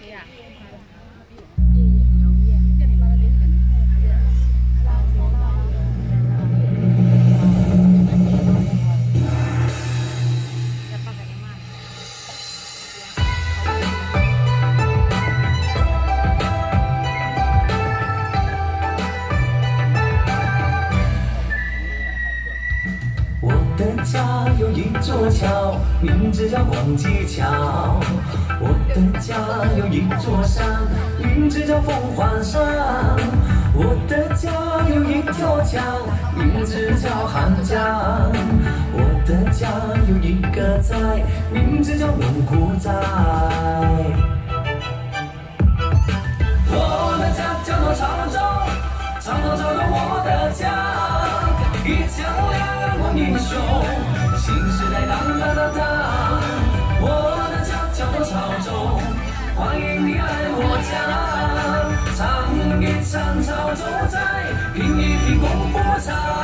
你呀。家有一座桥，名字叫广济桥。我的家有一座山，名字叫凤凰山。我的家有一条江，名字叫汉江。我的家有一个寨，名字叫龙虎寨。一品功夫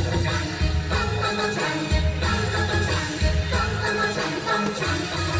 咚咚咚锵咚咚咚锵咚咚咚锵咚咚咚锵咚锵